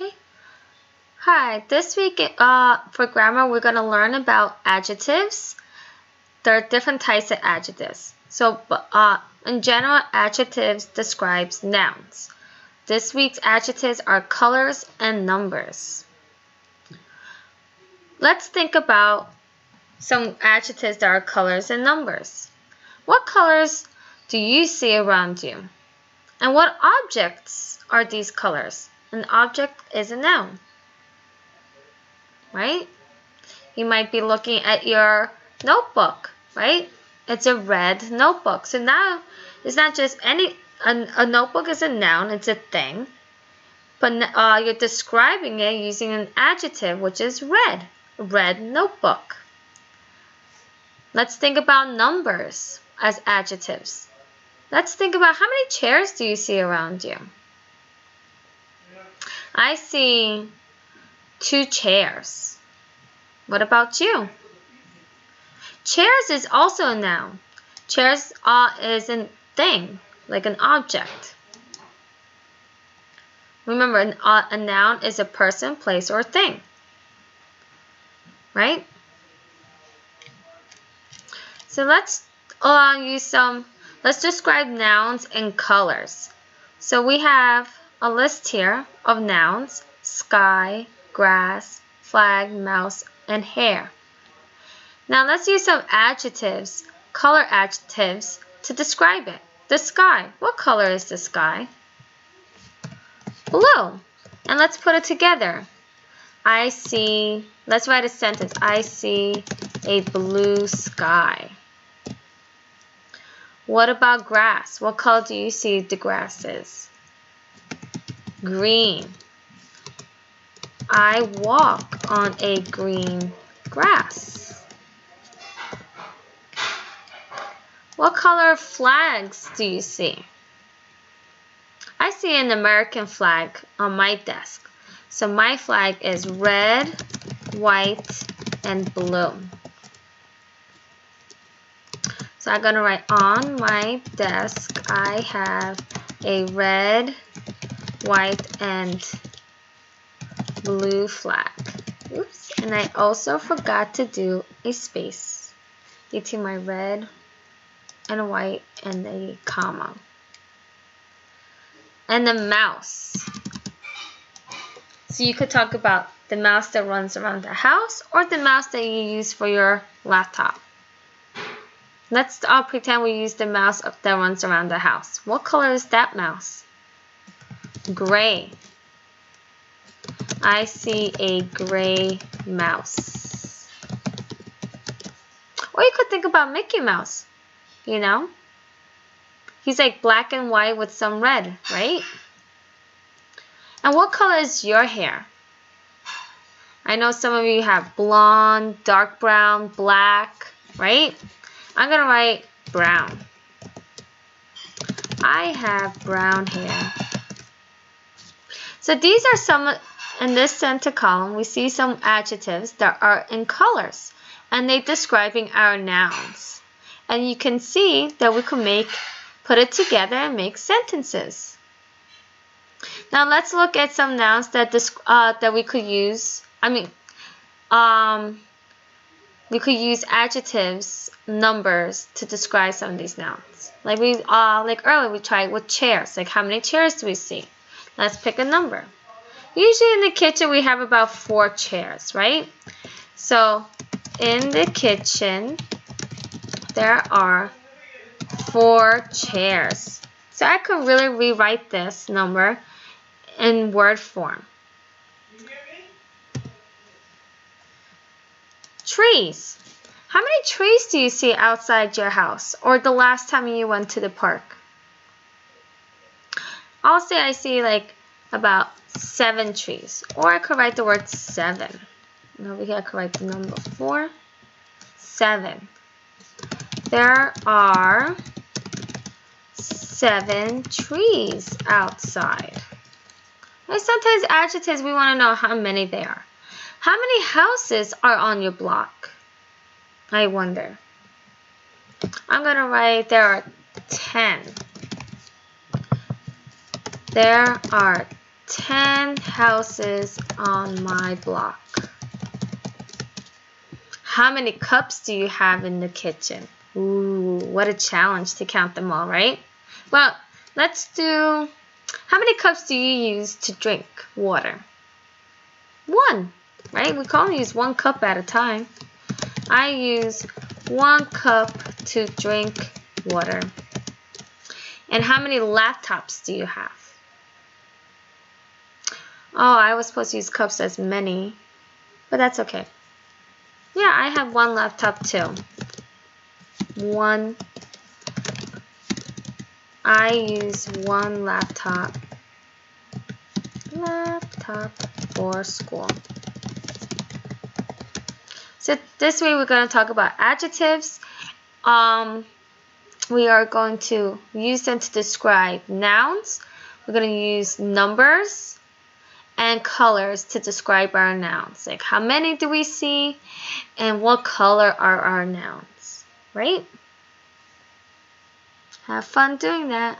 Okay. Hi, this week uh, for grammar we're going to learn about adjectives. There are different types of adjectives. So uh, in general, adjectives describes nouns. This week's adjectives are colors and numbers. Let's think about some adjectives that are colors and numbers. What colors do you see around you? And what objects are these colors? An object is a noun, right? You might be looking at your notebook, right? It's a red notebook. So now it's not just any, a, a notebook is a noun, it's a thing. But uh, you're describing it using an adjective, which is red, red notebook. Let's think about numbers as adjectives. Let's think about how many chairs do you see around you? I see two chairs. What about you? Chairs is also a noun. Chairs uh, is a thing, like an object. Remember, an, uh, a noun is a person, place, or thing. Right? So let's uh, use some, let's describe nouns in colors. So we have a list here of nouns, sky, grass, flag, mouse, and hair. Now let's use some adjectives, color adjectives, to describe it. The sky. What color is the sky? Blue. And let's put it together. I see, let's write a sentence. I see a blue sky. What about grass? What color do you see the grass is? Green. I walk on a green grass. What color flags do you see? I see an American flag on my desk. So my flag is red, white, and blue. So I'm going to write on my desk I have a red, white, and blue flag. Oops. And I also forgot to do a space between my red and white and a comma. And the mouse. So you could talk about the mouse that runs around the house or the mouse that you use for your laptop. Let's all pretend we use the mouse that runs around the house. What color is that mouse? Gray. I see a gray mouse. Or you could think about Mickey Mouse, you know? He's like black and white with some red, right? And what color is your hair? I know some of you have blonde, dark brown, black, right? I'm going to write brown. I have brown hair. So these are some in this center column, we see some adjectives that are in colors, and they're describing our nouns. And you can see that we can make, put it together and make sentences. Now let's look at some nouns that uh, that we could use. I mean, um, we could use adjectives, numbers to describe some of these nouns. Like we, uh, like earlier we tried with chairs. Like how many chairs do we see? Let's pick a number. Usually in the kitchen we have about four chairs, right? So in the kitchen there are four chairs. So I could really rewrite this number in word form. Trees. How many trees do you see outside your house or the last time you went to the park? I'll say I see like about seven trees. Or I could write the word seven. And over here I could write the number four. Seven. There are seven trees outside. And sometimes adjectives, we want to know how many there are. How many houses are on your block? I wonder. I'm going to write there are 10. There are 10 houses on my block. How many cups do you have in the kitchen? Ooh, what a challenge to count them all, right? Well, let's do, how many cups do you use to drink water? One, right? We can only use one cup at a time. I use one cup to drink water. And how many laptops do you have? Oh, I was supposed to use cups as many, but that's okay. Yeah, I have one laptop too. One. I use one laptop. Laptop for school. So this way we're going to talk about adjectives. Um, we are going to use them to describe nouns. We're going to use numbers and colors to describe our nouns. Like how many do we see and what color are our nouns, right? Have fun doing that.